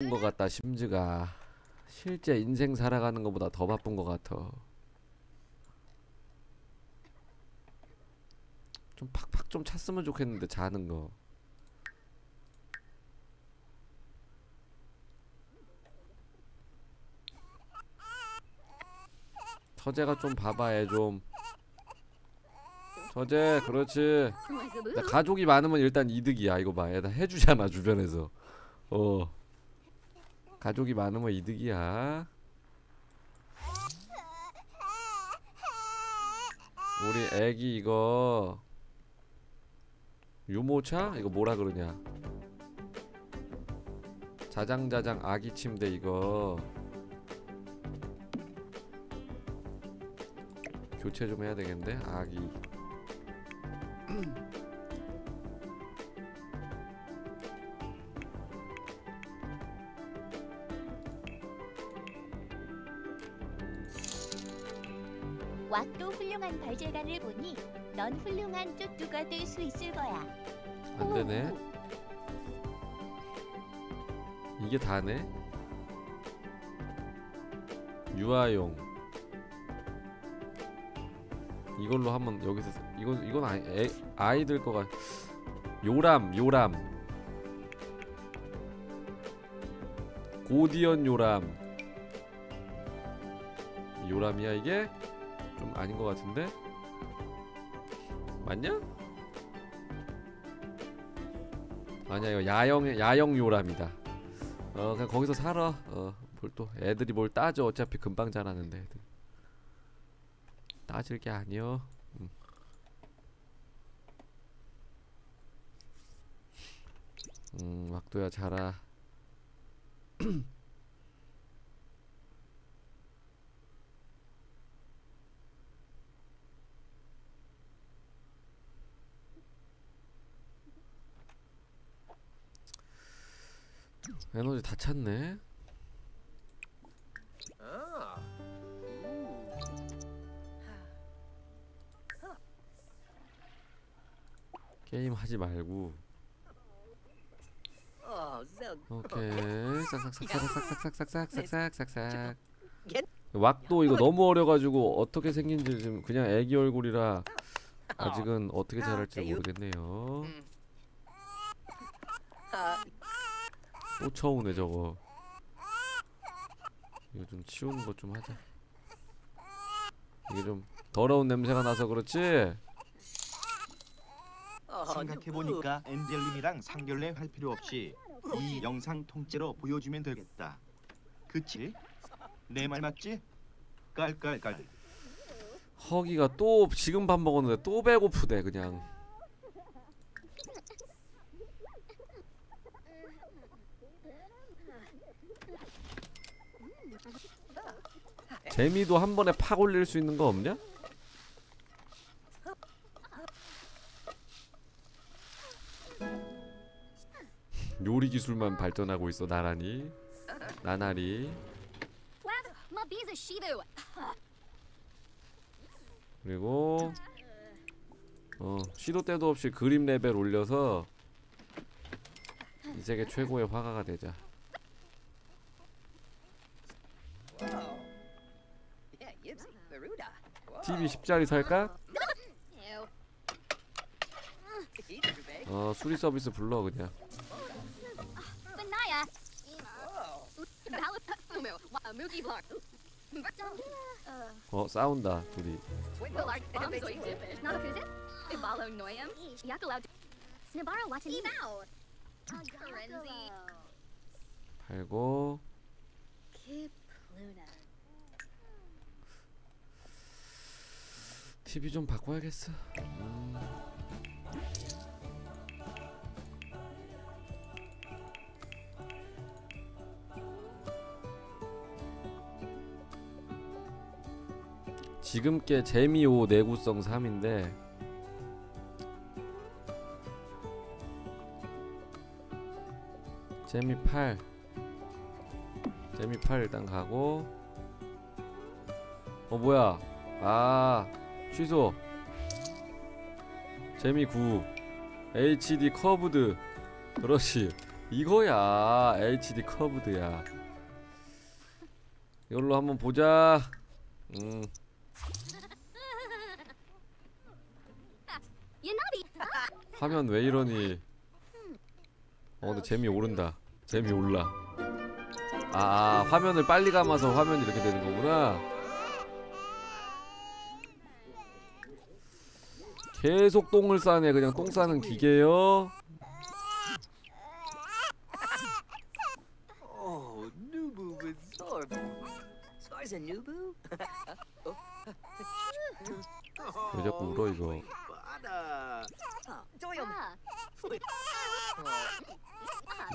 바쁜 것 같다 심즈가. 실제 인생 살아가는 것보다 더 바쁜 것 같아. 좀 팍팍 좀 찼으면 좋겠는데 자는 거. 서재가 좀 봐봐 애좀. 서재 그렇지. 나 가족이 많으면 일단 이득이야 이거 봐. 애다 해주잖아 주변에서. 어 가족이 많으면 이득이야. 우리 애기 이거 유모차? 이거 뭐라 그러냐? 자장자장 아기 침대 이거. 교체 좀 해야 되겠는데 아기 왁도 훌륭한 발재간을 보니 넌 훌륭한 뚜뚜가 될 수 있을 거야. 안 되네. 이게 다네? 유아용. 이걸로 한번 여기서 사- 이건 이건 아이 애, 아이들 거가 요람 요람. 고디언 요람. 요람이야 이게 좀 아닌 것 같은데 맞냐? 아니야 이거 야영 야영 요람이다. 어 그냥 거기서 살아. 어뭘 또 애들이 뭘 따져 어차피 금방 자라는데 애들. 따질 게 아니여. 음. 음 막도야 자라. 에너지 다 찼네. 게임 하지 말고. 오케이. 싹싹싹싹싹싹싹싹싹싹싹싹 왁도 이거 너무 어려가지고 어떻게 생긴지 지금 그냥 애기 얼굴이라 아직은 어떻게 잘할지 모르겠네요 쫓아오네 저거 이거 좀 치우는 것 좀 하자 이게 좀 더러운 냄새가 나서 그렇지 생각해보니까 엔젤님이랑 상견례 할 필요 없이 이 영상 통째로 보여주면 되겠다. 그치? 내 말 맞지? 깔깔깔. 허기가 또 지금 밥 먹었는데 또 배고프대 그냥 재미도 한 번에 팍 올릴 수 있는 거 없냐? 요리 기술만 발전하고 있어 나란히 나날이. 그리고 어 시도 때도 없이 그림 레벨 올려서 이 세계 최고의 화가가 되자 TV 10짜리 살까? 어 수리 서비스 불러 그냥. 어 싸운다 둘이. Nakakuzu. TV 좀 바꿔야겠어. 음. 지금 게 재미 5 내구성 3인데 재미 8 재미 8 일단 가고. 어 뭐야? 아 취소. 재미 9 HD curved. 그렇지. 이거야. HD 커브드야. 이걸로 한번 보자. 음. 화면 왜 이러니? 어 근데 재미 오른다. 재미 올라. 아, 아 화면을 빨리 감아서 화면이 이렇게 되는 거구나 계속 똥을 싸네 그냥 똥 싸는 기계요 Oh? 왜 자꾸 울어 이거. Ah.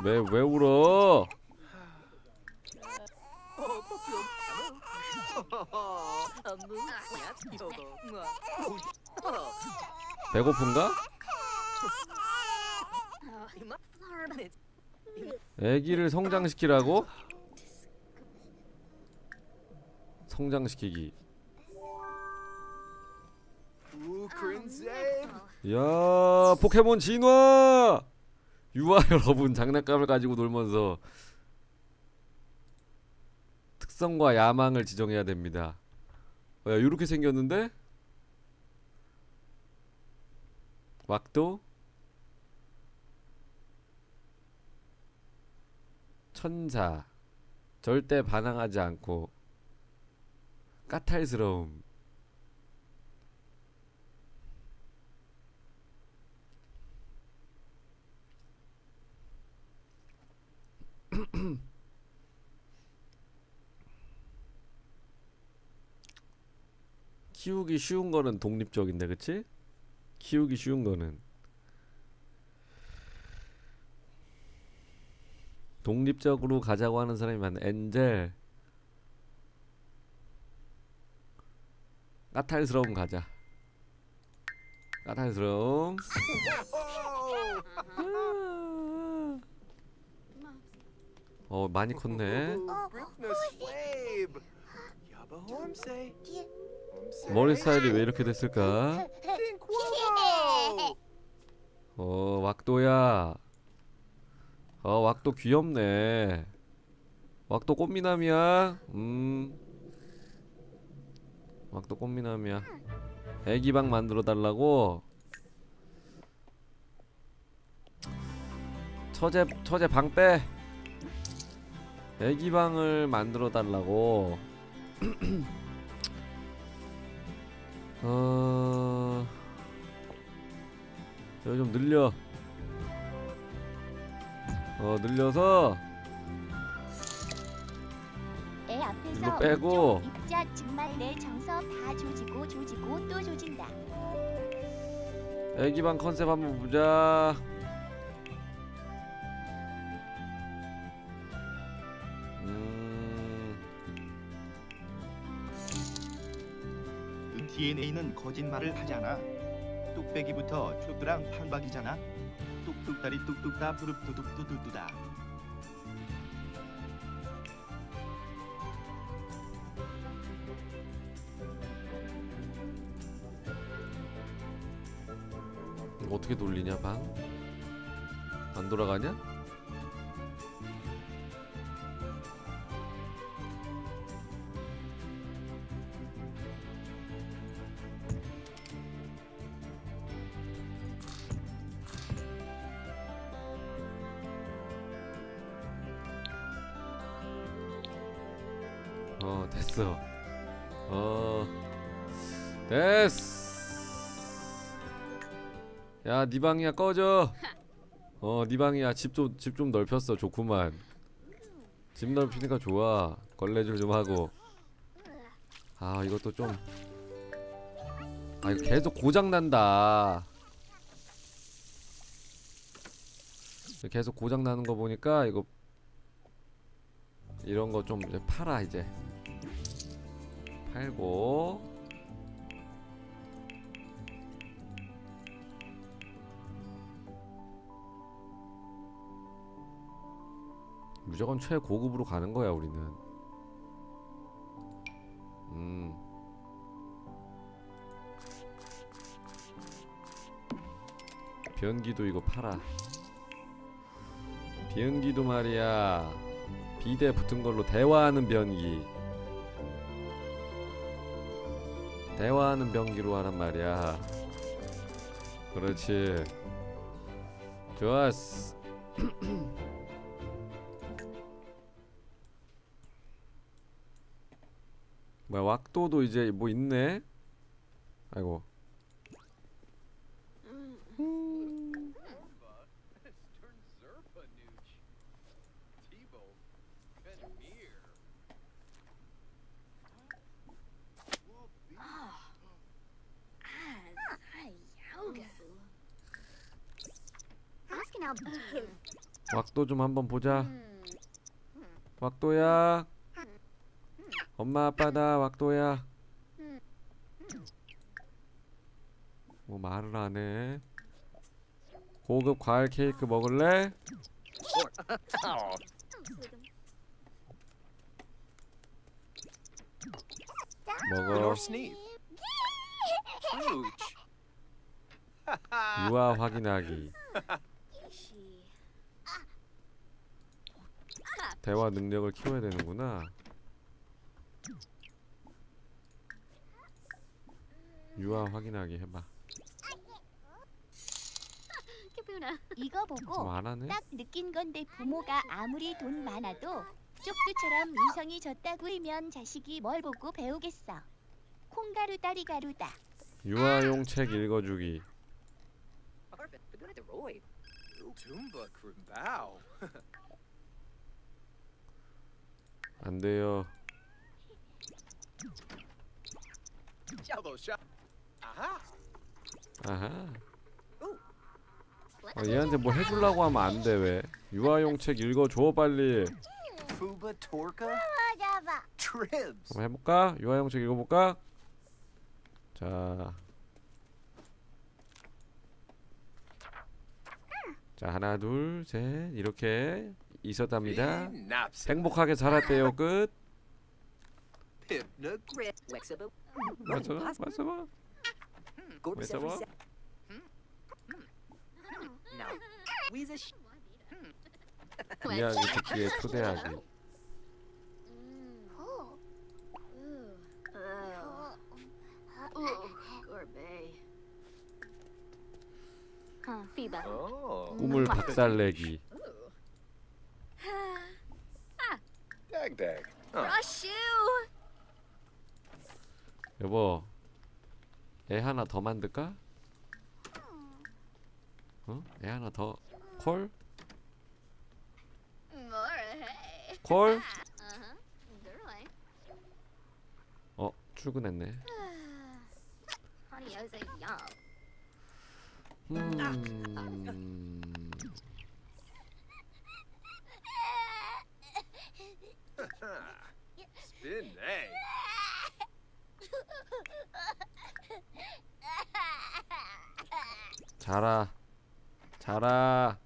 왜왜 울어 배고픈가? 애기를 성장시키라고? 성장시키기. 야 포켓몬 진화 유아 여러분 장난감을 가지고 놀면서 특성과 야망을 지정해야 됩니다. 어, 야 요렇게 생겼는데? 왁도? 천사. 절대 반항하지 않고 까탈스러움 키우기 쉬운 거는 독립적인데 그치? 키우기 쉬운 거는 독립적으로 가자고 하는 사람이 많네 엔젤 까탈스러움 가자 까탈스러움 어 많이 컸네 머리 스타일이 왜 이렇게 됐을까? 어 왁도야. 어 왁도 귀엽네. 왁도 꽃미남이야? 음. 왁도 꽃미남이야. 애기방 만들어 달라고? 처제 처제 방빼. 애기방을 만들어 달라고 어 여기 좀 늘려 어 늘려서 애 앞에서 빼고. 입자 정말 내 정서 다 조지고 조지고 또 조진다. 애기방 컨셉 한번 보자 DNA는 거짓말을 하잖아. 뚝배기부터 쭈뚜랑 판박이잖아. 뚝뚝다리 뚝뚝다 부릅두둑두두두다. 어떻게 돌리냐 방? 안 돌아가냐? 어 됐어 어 됐어 야, 네 방이야 꺼져. 어, 네 방이야. 집 좀 집 좀 넓혔어. 좋구만. 집 넓히니까 좋아. 걸레질 좀 하고. 아, 이것도 좀 아, 이거 계속 고장 난다. 계속 고장 나는 거 보니까 이거 이런 거 좀 이제 팔아 이제. 팔고. 무조건 최고급으로 가는 거야 우리는. 음. 변기도 이거 팔아. 비행기도 말이야. 비대 붙은 걸로 대화하는 변기 대화하는 변기로 하란 말이야. 그렇지. 좋았어. 뭐야 왁도도 이제 뭐 있네? 아이고 왁도 좀 한번 보자. 왁도야. 엄마 아빠다 왁도야. 뭐 말을 안해. 고급 과일 케이크 먹을래? 먹어. 유아 확인하기 대화 능력을 키워야 되는구나 유아 확인하기 해봐. 이거 좀 보고? 딱 느낀 건데 부모가 아무리 돈 많아도 쪽두처럼 이성이 졌다고 하면 자식이 뭘 보고 배우겠어. 콩가루 다리 가루다. 유아용 책 읽어주기. 안 돼요. Aha. 아하 어, 얘한테 뭐 해주려고 하면 안 돼 왜? 유아용 책 읽어줘 빨리. 한번 해볼까? 유아용 책 읽어볼까? 자, 자 하나 둘 셋 이렇게 있었답니다. 행복하게 살았대요 끝. 맞아 맞아 sh- 이야기 듣기에 초대하기. Oh. 꿈을 박살내기. Dag dag. Rush you. 여보, 애 하나 더 만들까? 어? 애 하나 더 콜? 콜? Uh-huh. 어 출근했네. 음. Spin egg. 자라, 자라.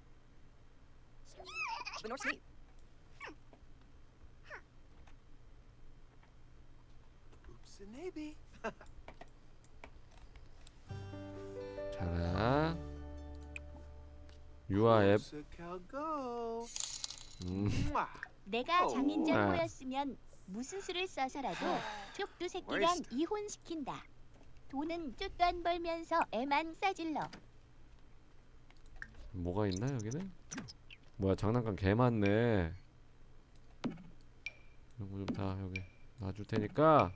자라. 유아 앱. 음. 내가 어. 장인절모였으면 무슨 수를 써서라도 쪽두 새끼랑. 이혼시킨다. 돈은 쪽도 안 벌면서 애만 싸질러. 뭐가 있나 여기는? 뭐야 장난감 개 많네. 이런 거 좀 다 여기 놔줄 테니까.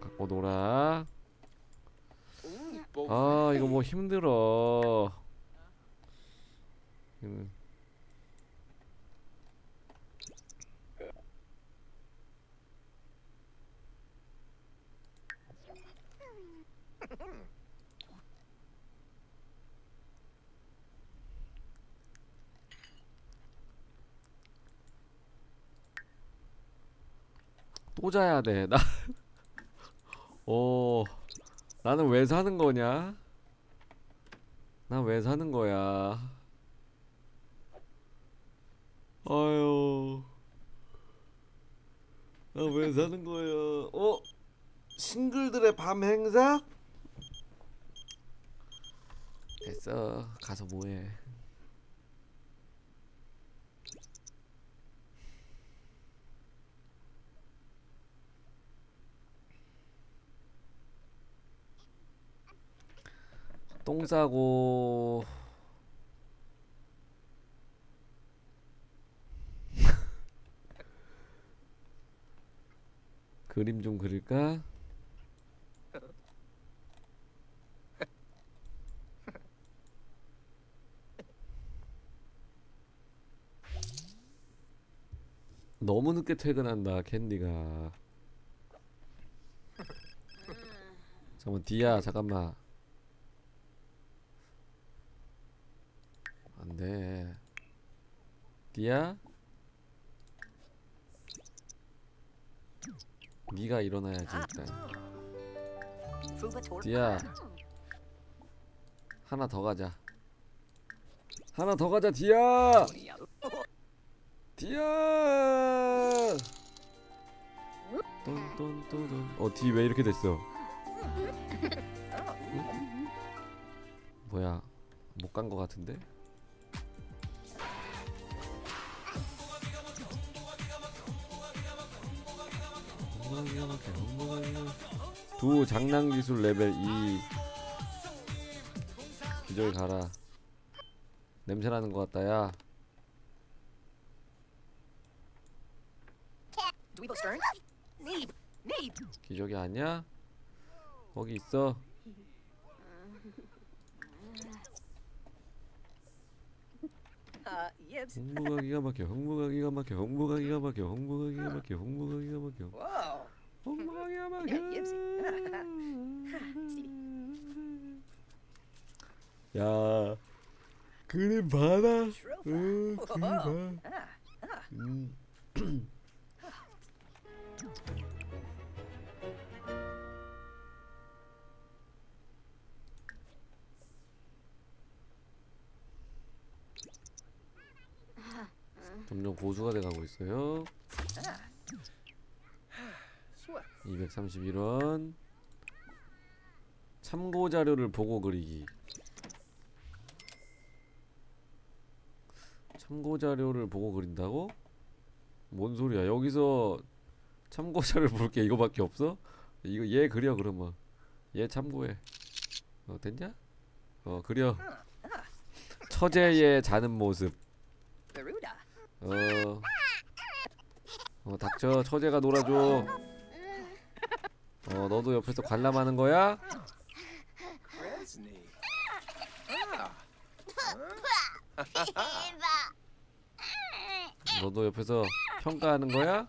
갖고 놀아. 아 이거 뭐 힘들어. 이거는 또 자야 돼. 나. 어. 나는 왜 사는 거냐? 난왜 사는 거야? 아유. 나 왜 사는 거야? 어? 싱글들의 밤 행사? 됐어 가서 뭐해 똥 싸고. 그림 좀 그릴까? 너무 늦게 퇴근한다 캔디가. 잠깐만 디야 잠깐만 안돼 디야? 네가 일어나야지 일단. Fubator. 디야. 하나 더 가자. 하나 더 가자 디야! 디야! 똔똔똔똔. 어디 왜 이렇게 됐어? 응? 뭐야 못 간 거 같은데 두 장난 기술 레벨 2 기절 가라. 냄새 나는 것 같다 야. 기적이 아니야? 거기 있어. Uh. 홍보가 기가 막혀 홍보가 기가 막혀 홍보가 기가 막혀 홍보가 기가 막혀 홍보가 기가 막혀 기가 막혀 야 그림 봐라. 응 그림 봐. 음. 점점 고수가 돼가고 있어요. Sweat. 231원. 참고 자료를 보고 그리기. 참고 자료를 보고 그린다고? 뭔 소리야? 여기서 참고 자료를 볼게 이거밖에 없어? 이거 얘 그려 그러면. 얘 참고해. 어 됐냐? 어 그려. 처제의 자는 모습. Garuda. 어. 어 닥쳐 처제가 놀아줘. 어 너도 옆에서 관람하는 거야? 너도 옆에서 평가하는 거야?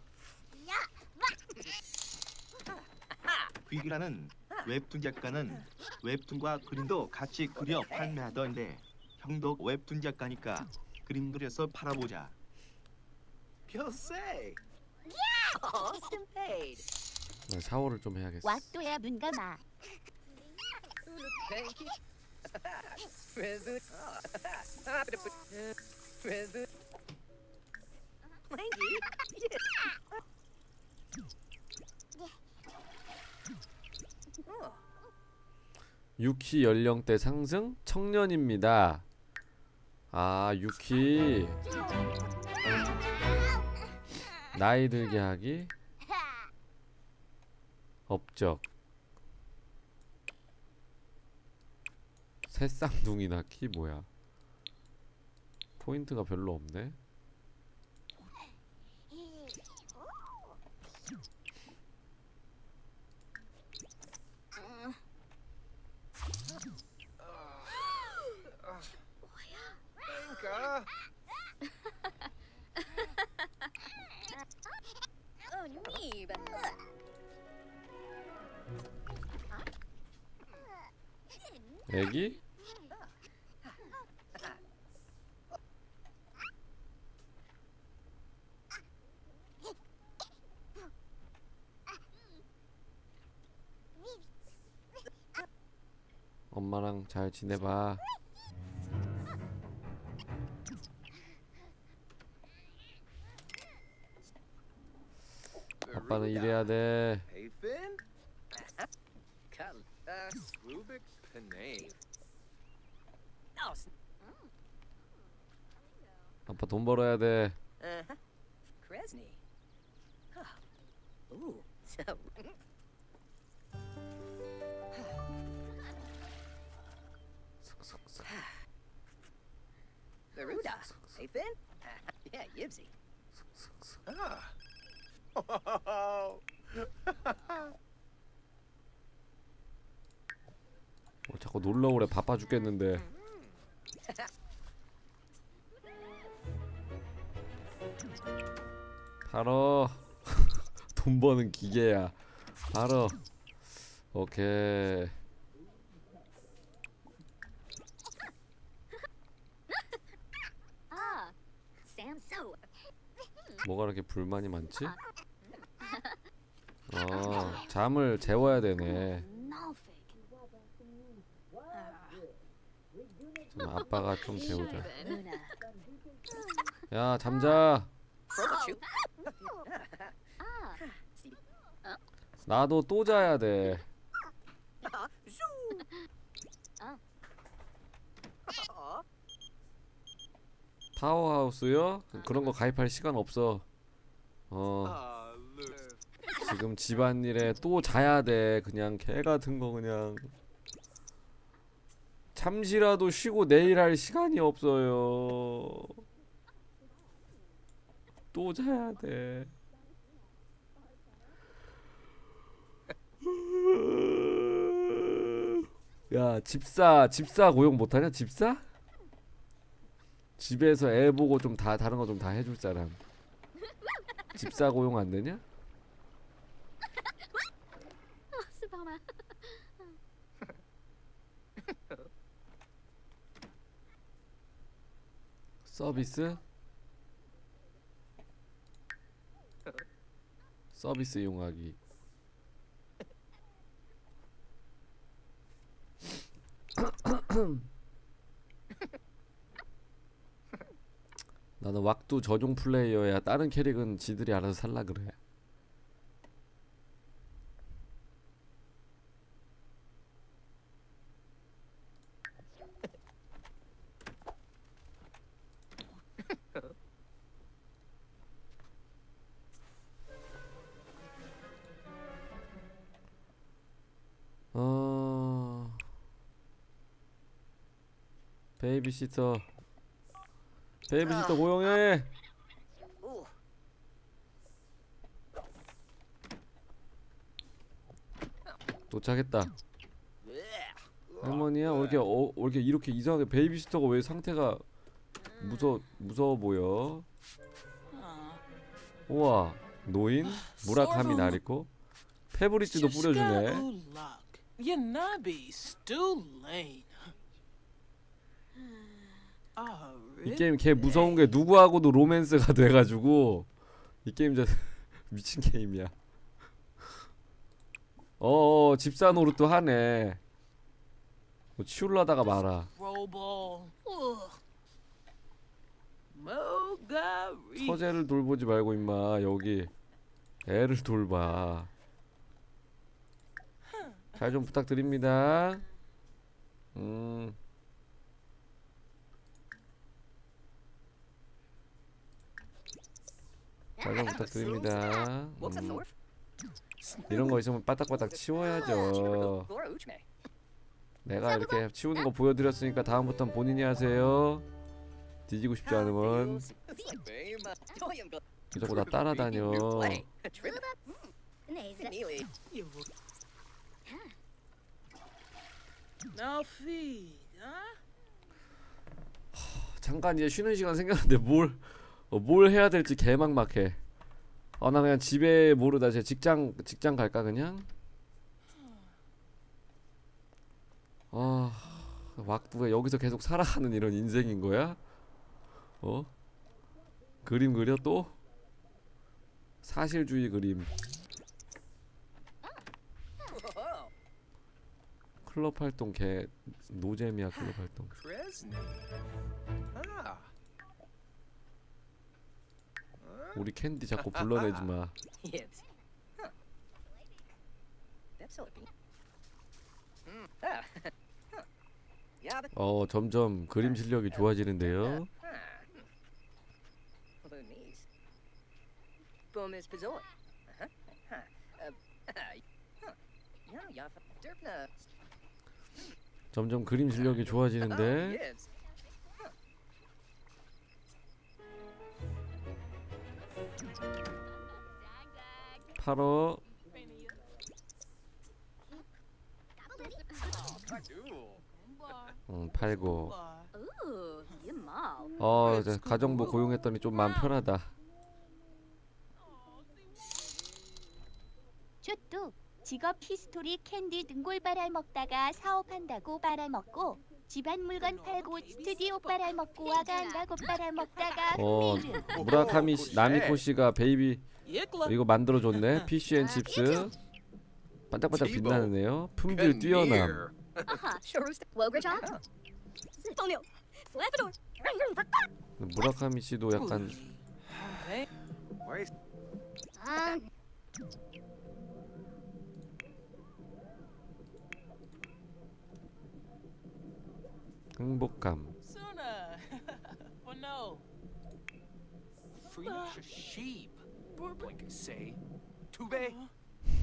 귀기라는 웹툰 작가는 웹툰과 그림도 같이 그려 판매하던데 형도 웹툰 작가니까 그림 그려서 팔아보자. You'll say. Austin paid. 나 샤워를 좀 해야겠어. 왁도야 눈 감아. Thank you. Present. Present. Thank you. Oh. 유키 연령대 상승 청년입니다. 아 유키 나이 들게 하기 업적. 새쌍둥이 낳기 뭐야? 포인트가 별로 없네 애기 엄마랑 잘 지내봐. 아빠는 일해야 돼. Payfin? Come. Uh, Rubik Penave. Oh, s- 아빠 돈 벌어야 돼. uh-huh. Kresny. Huh. Ooh, so. Garuda. Hey, Finn? yeah, Yibsy. 어, 자꾸 놀러 오래 바빠 죽겠는데. 팔어. 돈 버는 기계야. 팔어. 오케이. 뭐가 그렇게 불만이 많지? 어, 잠을 재워야 되네. 좀 아빠가 좀 재우자. Luna. 야, 잠자. 나도 또 자야 돼. 타워하우스요? 그런 거 가입할 시간 없어. 어, 지금 집안일에 또 자야 돼. 그냥 개 같은 거 그냥. 잠시라도 쉬고 내일 할 시간이 없어요. 또 자야 돼. 야, 집사, 집사 고용 못하냐? 집사? 집에서 애 보고 좀 다 다른 거 좀 다 해줄 사람. 집사 고용 안 되냐? 서비스? 서비스 이용하기. 나는 왁두 전용 플레이어야. 다른 캐릭은 지들이 알아서 살라 그래. 베이비시터. 베이비시터 고용해. Ooh. 도착했다. 할머니야 왜 이렇게 어, 왜 이렇게 이렇게 이상하게 베이비시터가 왜 상태가 무서 무서워 보여? 우와 노인? 무라카미 나리코? 페브리즈도 뿌려주네 이 게임 개 무서운 게 누구하고도 로맨스가 돼가지고 이 게임 저 미친 게임이야. 어 집사 노릇도 하네. 뭐 치울라다가 말아. 서재를 돌보지 말고 임마 여기 애를 돌봐. 잘 좀 부탁드립니다. 음. 잘좀 부탁드립니다. What's a 음? 이런 거 있으면 바닥바닥 치워야죠. 내가 이렇게 치우는 거 보여드렸으니까 다음부턴 본인이 하세요. 뒤지고 싶지 않으면 자꾸 나 따라다녀. Huh? 잠깐 이제 쉬는 시간 생겼는데 뭘, 어, 뭘 해야 될지 개막막해. 어, 나 그냥 집에 모르다 제 직장 직장 갈까 그냥? 아, 왁두가 여기서 계속 살아가는 이런 인생인 거야? 어? 그림 그려 또? 사실주의 그림. 클럽 활동 개 노잼이야 클럽 활동. 우리 캔디 자꾸 불러내지 마. Hmm. Ah. 어 점점 그림 실력이 좋아지는데요. Uh-huh. Uh. 점점 그림 실력이 Oh, 좋아지는데 팔어 응, 팔고 you mall. 어 가정부 고용했더니 좀 마음 편하다. 쭈뚜 직업 히스토리 캔디 등골 빨아먹다가 사업한다고 빨아먹고 집안 물건 팔고 스튜디오 빨아먹고 와가 한다고 빨아먹다가 어 흥미를 무라카미 씨, 나미코 씨가 베이비 Yikla. 이거 만들어 줬네. 피쉬앤 칩스. 반짝반짝 빛나네요. 품질 뛰어남. Slapidor. 무라카미 씨도 약간 행복감.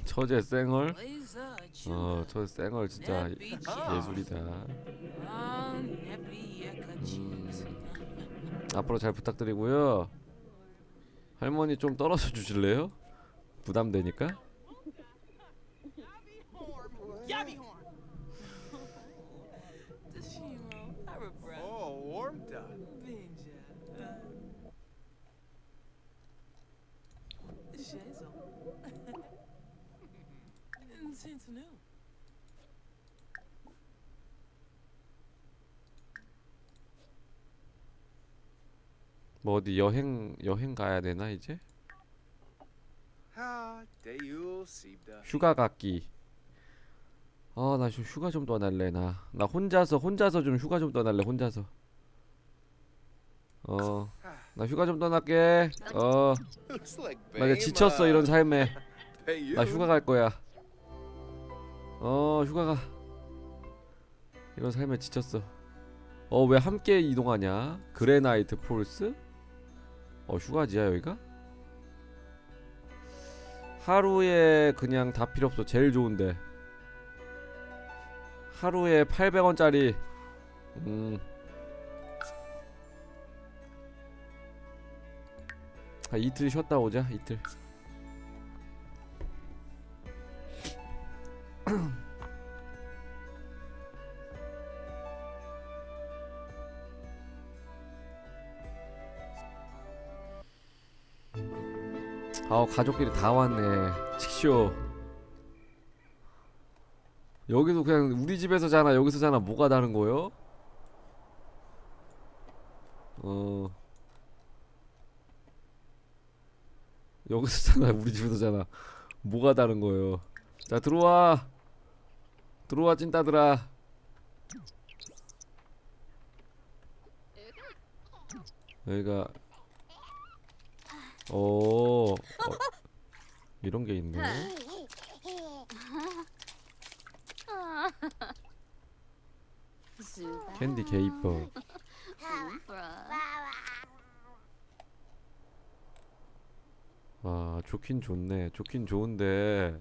처제 쌩얼. 어, 저 쌩얼 진짜 예술이다. Ah, cheese. 앞으로 잘 부탁드리고요. 할머니 좀 떨어져 주실래요? 부담되니까. 뭐 어디 여행 여행 가야 되나 이제? 휴가 갔기. 아, 나 좀 휴가 좀 떠날래 나. 나 혼자서 혼자서 좀 휴가 좀 떠날래 혼자서. 어, 나 휴가 좀 떠날게. 어, 나 이제 지쳤어 이런 삶에. 나 휴가 갈 거야. 어, 휴가 가. 이런 삶에 지쳤어. 어, 왜 함께 이동하냐? 그레나이트 폴스? 어, 휴가지야 여기가? 하루에 그냥 다 필요 없어. 제일 좋은데. 하루에 800원짜리. 음. 아, 이틀 쉬었다 오자. 이틀. 아 가족끼리 다 왔네. 칙쇼. 여기도 그냥 우리 집에서 자나 여기서 자나 뭐가 다른 거요? 어. 여기서 자나 우리 집에서 자나 뭐가 다른 거요? 자 들어와. 들어와 찐따들아. 여기가 오 어, 이런 게 있네. 캔디 개 이뻐. 와 좋긴 좋네 좋긴 좋은데